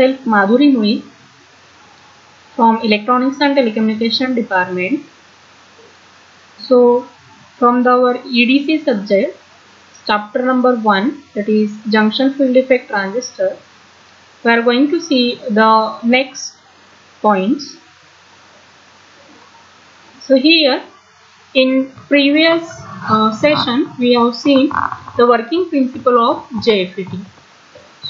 myself Madhuri Mulik from Electronics and Telecommunication Department. So from the, our EDC subject, chapter number 1 that is junction field effect transistor, we are going to see the next points. So here in previous uh, session we have seen the working principle of JFET.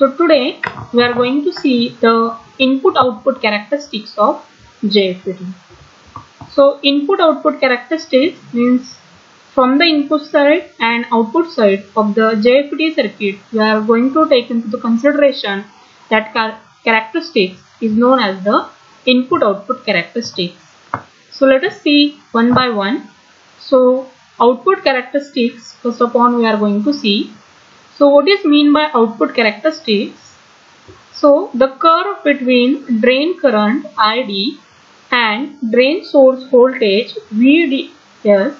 So today we are going to see the input output characteristics of JFET. So input output characteristics means from the input side and output side of the JFET circuit we are going to take into the consideration that characteristics is known as the input output characteristics. So let us see one by one. So output characteristics first of all we are going to see so what is mean by output characteristics? So the curve between drain current ID and drain source voltage VDS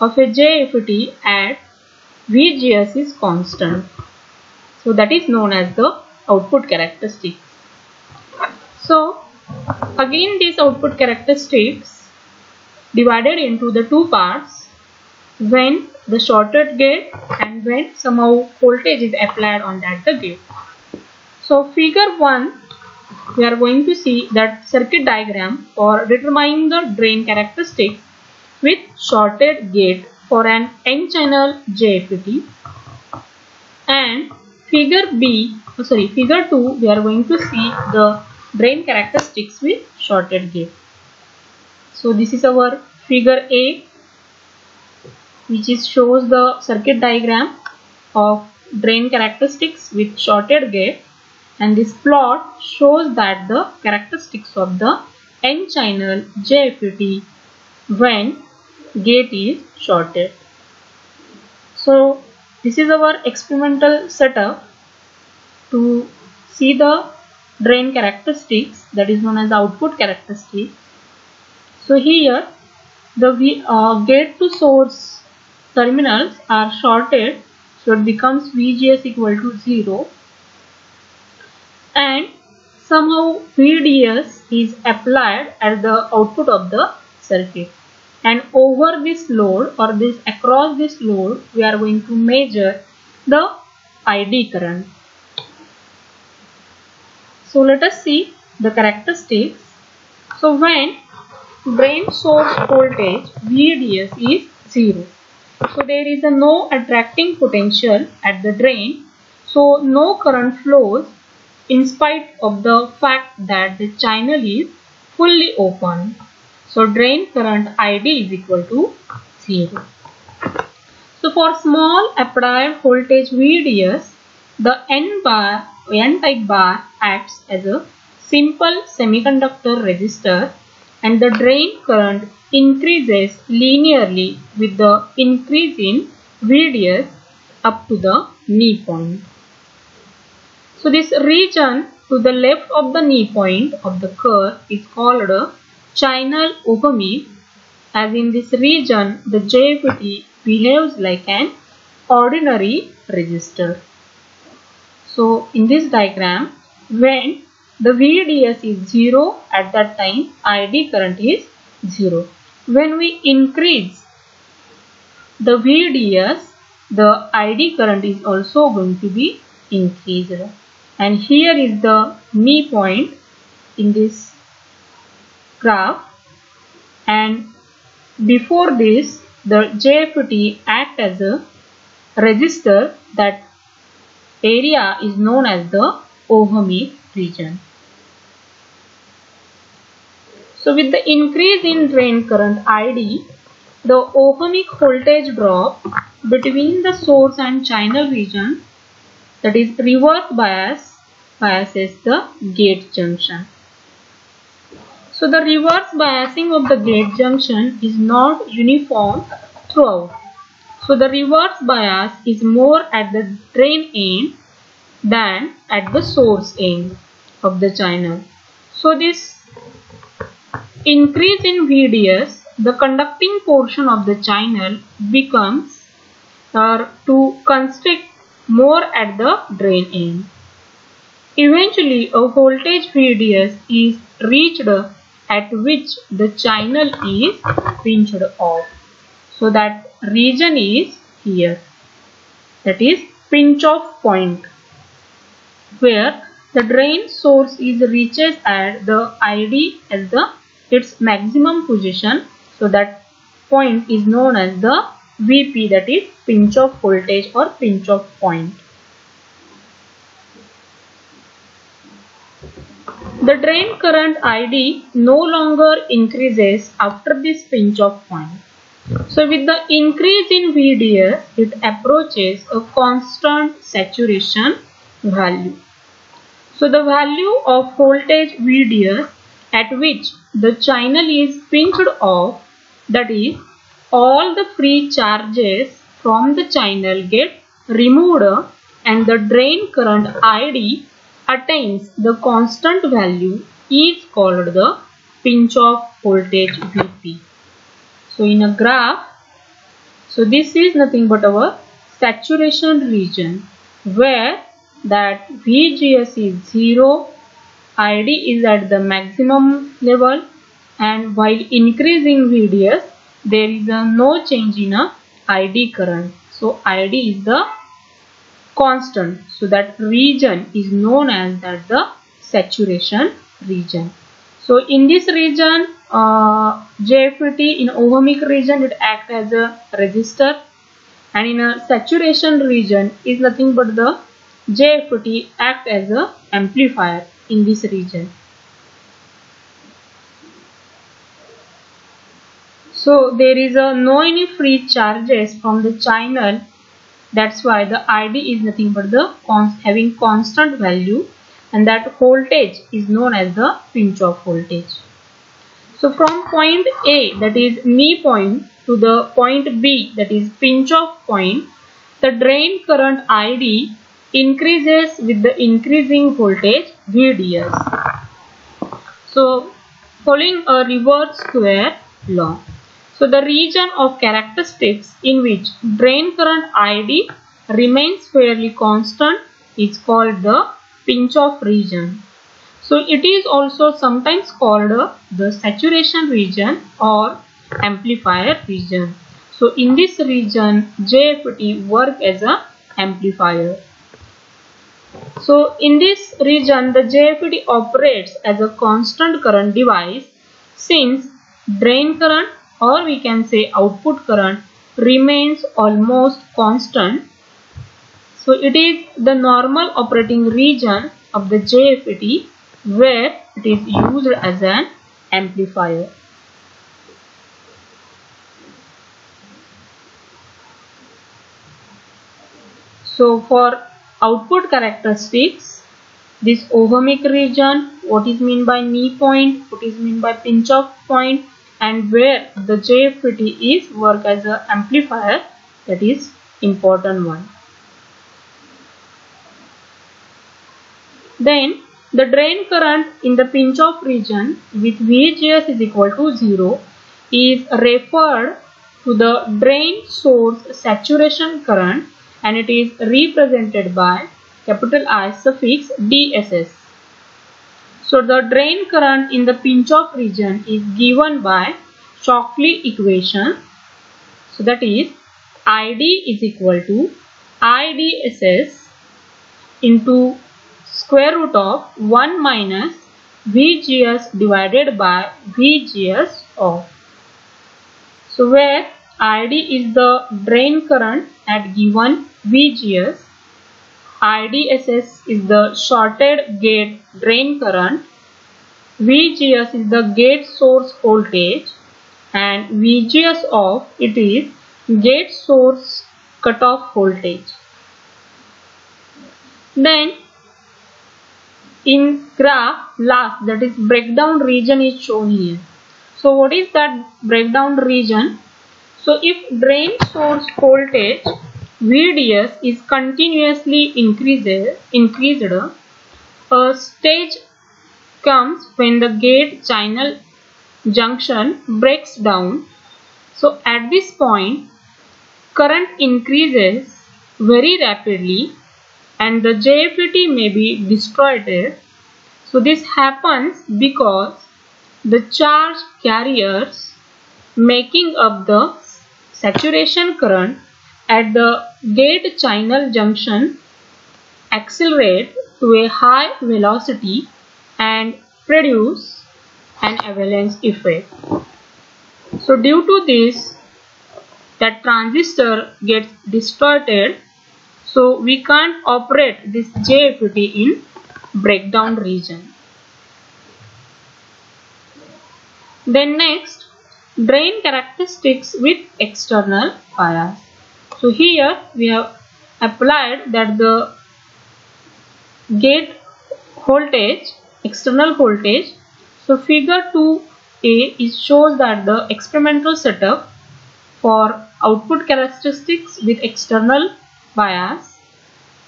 of a JFET at VGS is constant. So that is known as the output characteristics. So again these output characteristics divided into the two parts when the shorted gate and when somehow voltage is applied on that the gate. So figure 1 we are going to see that circuit diagram for determining the drain characteristics with shorted gate for an n channel JFET and figure B oh sorry figure 2 we are going to see the drain characteristics with shorted gate. So this is our figure A which is shows the circuit diagram of drain characteristics with shorted gate and this plot shows that the characteristics of the n channel JFET when gate is shorted. So this is our experimental setup to see the drain characteristics that is known as output characteristics. So here the uh, gate to source terminals are shorted so it becomes VGS equal to 0 and somehow VDS is applied at the output of the circuit and over this load or this across this load we are going to measure the ID current. So let us see the characteristics. So when drain source voltage VDS is 0 so there is a no attracting potential at the drain. So no current flows in spite of the fact that the channel is fully open. So drain current ID is equal to 0. So for small applied voltage VDS, the N bar, N type bar acts as a simple semiconductor resistor and the drain current increases linearly with the increase in VDS up to the knee point. So this region to the left of the knee point of the curve is called a channel ohmic as in this region the JFET behaves like an ordinary resistor. So in this diagram when the VDS is 0 at that time ID current is 0 when we increase the VDS, the ID current is also going to be increased. And here is the knee point in this graph. And before this, the JFET act as a resistor that area is known as the ohmic region. So with the increase in drain current ID, the ohmic voltage drop between the source and channel region that is reverse bias biases the gate junction. So the reverse biasing of the gate junction is not uniform throughout. So the reverse bias is more at the drain end than at the source end of the channel. So this increase in VDS, the conducting portion of the channel becomes or to constrict more at the drain end. Eventually, a voltage VDS is reached at which the channel is pinched off. So that region is here. That is pinch off point where the drain source is reaches at the ID as the its maximum position. So that point is known as the VP that is pinch off voltage or pinch off point. The drain current ID no longer increases after this pinch off point. So with the increase in VDS, it approaches a constant saturation value. So the value of voltage VDS at which the channel is pinched off, that is, all the free charges from the channel get removed and the drain current ID attains the constant value is called the pinch off voltage Vp. So in a graph, so this is nothing but our saturation region where that VGS is 0, ID is at the maximum level and while increasing VDS there is a no change in a ID current. So ID is the constant. So that region is known as that the saturation region. So in this region, uh, JFET in ohmic region it acts as a resistor and in a saturation region is nothing but the JFET act as a amplifier in this region. So there is a no any free charges from the channel that's why the ID is nothing but the having constant value and that voltage is known as the pinch off voltage. So from point A that is knee point to the point B that is pinch off point the drain current ID increases with the increasing voltage VDS. So following a reverse square law. So the region of characteristics in which drain current ID remains fairly constant is called the pinch off region. So it is also sometimes called the saturation region or amplifier region. So in this region JFET work as a amplifier. So in this region the JFET operates as a constant current device since drain current or we can say output current remains almost constant. So it is the normal operating region of the JFET where it is used as an amplifier. So for output characteristics, this ohmic region, what is mean by knee point, what is mean by pinch off point, and where the JFET is work as an amplifier that is important one. Then the drain current in the pinch off region with VGS is equal to 0 is referred to the drain source saturation current and it is represented by capital I suffix DSS. So the drain current in the pinch off region is given by Shockley equation. So that is ID is equal to IDSS into square root of 1 minus VGS divided by VGS off. So where ID is the drain current at given VGS IDSS is the shorted gate drain current, VGS is the gate source voltage and VGS off it is gate source cutoff voltage. Then in graph last that is breakdown region is shown here. So what is that breakdown region? So if drain source voltage VDS is continuously increases, increased. A stage comes when the gate channel junction breaks down. So at this point, current increases very rapidly and the JFET may be destroyed. So this happens because the charge carriers making up the saturation current at the gate channel junction accelerate to a high velocity and produce an avalanche effect. So due to this that transistor gets distorted so we can't operate this JFET in breakdown region. Then next drain characteristics with external bias. So here we have applied that the gate voltage external voltage. So figure 2a is shows that the experimental setup for output characteristics with external bias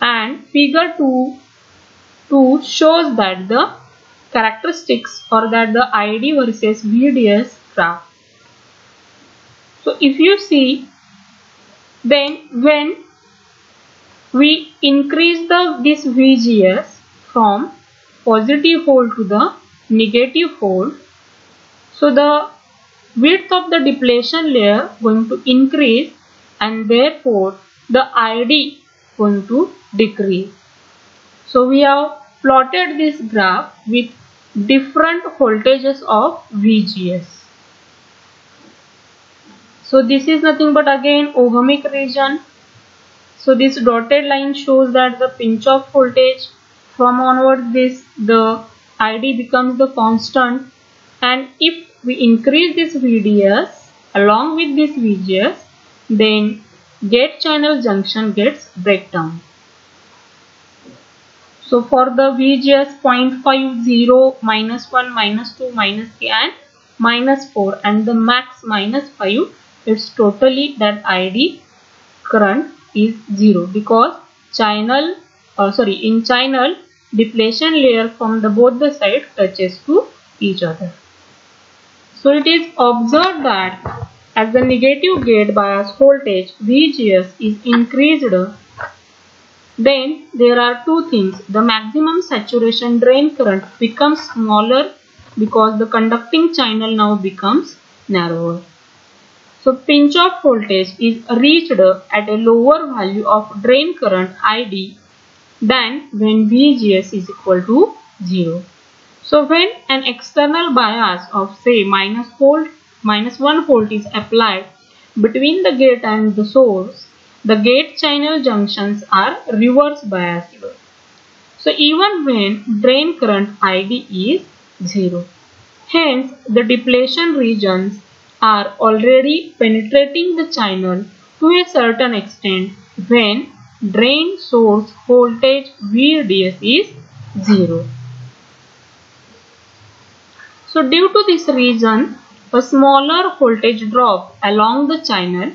and figure 2 2 shows that the characteristics or that the ID versus VDS graph. So if you see then when we increase the this VGS from positive pole to the negative pole so the width of the depletion layer going to increase and therefore the ID going to decrease. So we have plotted this graph with different voltages of VGS. So this is nothing but again ohmic region. So this dotted line shows that the pinch off voltage from onwards this the ID becomes the constant and if we increase this VDS along with this VGS then gate channel junction gets breakdown. So for the VGS 0.50 minus 1 minus 2 minus 3 and minus 4 and the max minus 5 it's totally that ID current is 0 because channel uh, sorry in channel depletion layer from the both the side touches to each other. So it is observed that as the negative gate bias voltage VGS is increased then there are two things. The maximum saturation drain current becomes smaller because the conducting channel now becomes narrower. So pinch off voltage is reached at a lower value of drain current ID than when VGS is equal to 0. So when an external bias of say minus volt minus 1 volt is applied between the gate and the source, the gate channel junctions are reverse biased. So even when drain current ID is 0. Hence the depletion regions are already penetrating the channel to a certain extent when drain source voltage VDS is 0. So due to this reason, a smaller voltage drop along the channel,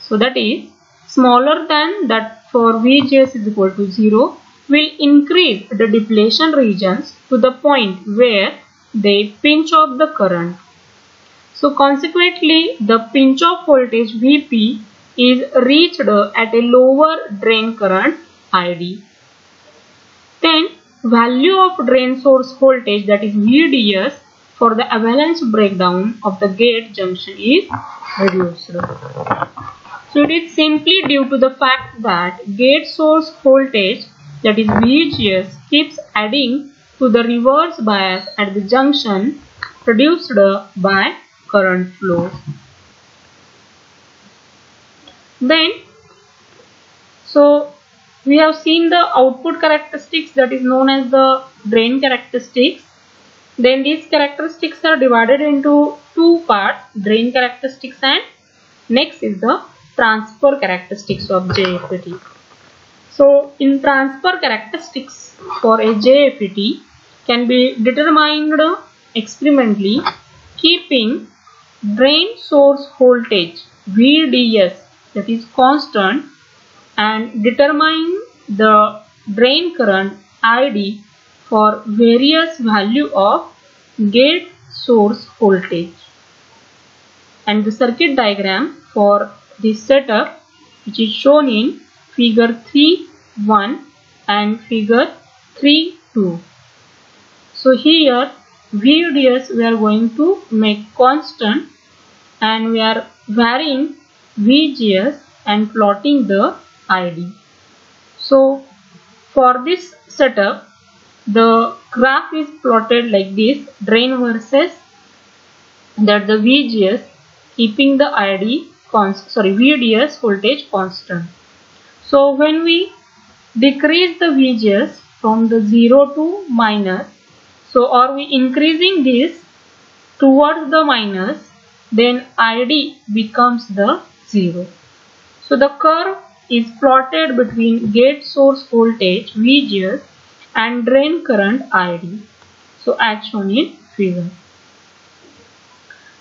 so that is smaller than that for VGS is equal to 0, will increase the depletion regions to the point where they pinch off the current. So consequently, the pinch off voltage Vp is reached at a lower drain current ID. Then value of drain source voltage that is VDS for the avalanche breakdown of the gate junction is reduced. So it is simply due to the fact that gate source voltage that is VGS keeps adding to the reverse bias at the junction produced by current flow. Then, so we have seen the output characteristics that is known as the drain characteristics then these characteristics are divided into two parts, drain characteristics and next is the transfer characteristics of JFET. So in transfer characteristics for a JFET can be determined experimentally keeping drain source voltage VDS that is constant and determine the drain current ID for various value of gate source voltage. And the circuit diagram for this setup which is shown in figure 3 1 and figure 3 2 So here VDS we are going to make constant and we are varying VGS and plotting the ID. So for this setup the graph is plotted like this drain versus that the VGS keeping the ID const sorry VDS voltage constant. So when we decrease the VGS from the 0 to minus so are we increasing this towards the minus then ID becomes the 0. So the curve is plotted between gate source voltage VGS and drain current ID. So as shown in figure.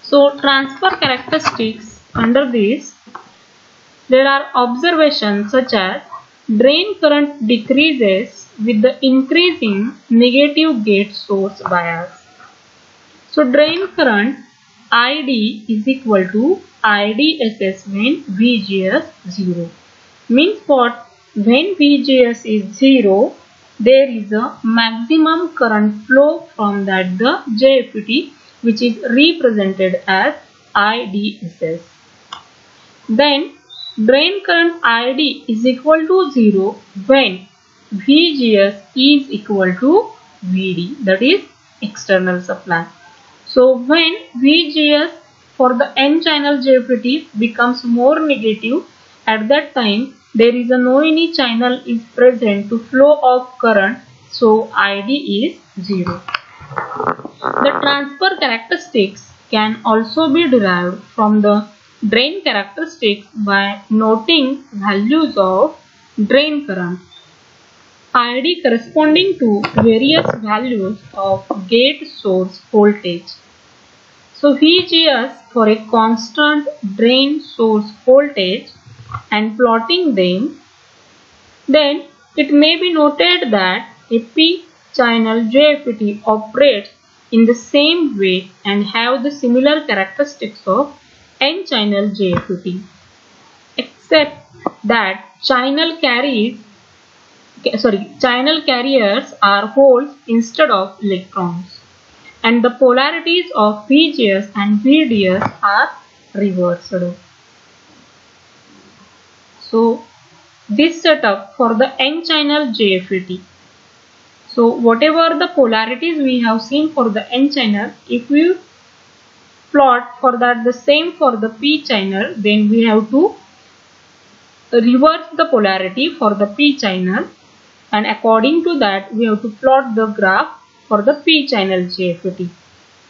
So transfer characteristics under this there are observations such as drain current decreases with the increasing negative gate source bias. So drain current ID is equal to IDSS when VGS 0. Means what? When VGS is 0, there is a maximum current flow from that the JFET which is represented as IDSS. Then drain current ID is equal to 0 when VGS is equal to VD that is external supply. So when VGS for the N channel JFET becomes more negative at that time there is a no any channel is present to flow of current so ID is 0. The transfer characteristics can also be derived from the drain characteristics by noting values of drain current ID corresponding to various values of gate source voltage. So VGS for a constant drain source voltage and plotting them, then it may be noted that a P channel JFET operates in the same way and have the similar characteristics of N channel JFET except that channel carries sorry channel carriers are holes instead of electrons and the polarities of VGS and VDS are reversed. So this setup for the N channel JFET. So whatever the polarities we have seen for the N channel, if we plot for that the same for the P channel, then we have to reverse the polarity for the P channel and according to that we have to plot the graph for the p channel JFET.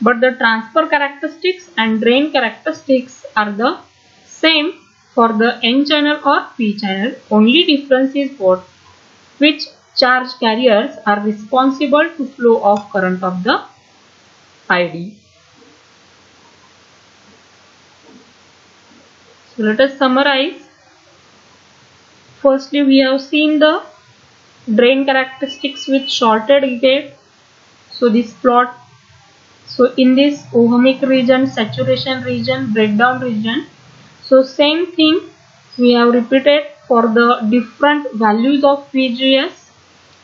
But the transfer characteristics and drain characteristics are the same for the n channel or p channel. Only difference is what which charge carriers are responsible to flow of current of the ID. So let us summarize. Firstly, we have seen the drain characteristics with shorted gate. So this plot so in this ohmic region saturation region breakdown region. So same thing we have repeated for the different values of VGS.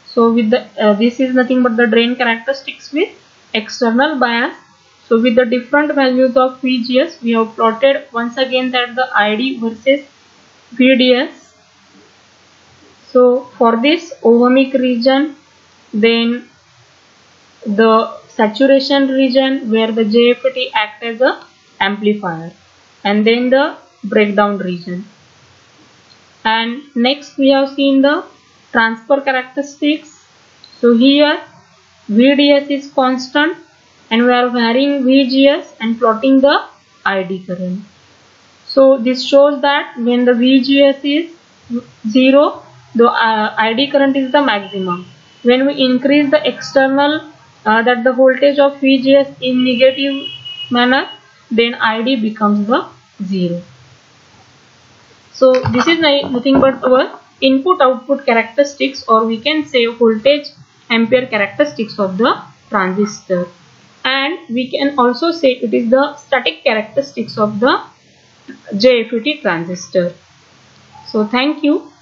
So with the uh, this is nothing but the drain characteristics with external bias so with the different values of VGS we have plotted once again that the ID versus VDS so for this ohmic region then the saturation region where the JFET act as a amplifier and then the breakdown region. And next we have seen the transfer characteristics. So here VDS is constant and we are varying VGS and plotting the ID current so this shows that when the VGS is 0 the uh, ID current is the maximum. When we increase the external uh, that the voltage of VGS in negative manner then ID becomes the 0. So this is nothing but our input output characteristics or we can say voltage ampere characteristics of the transistor and we can also say it is the static characteristics of the JFET transistor. So thank you.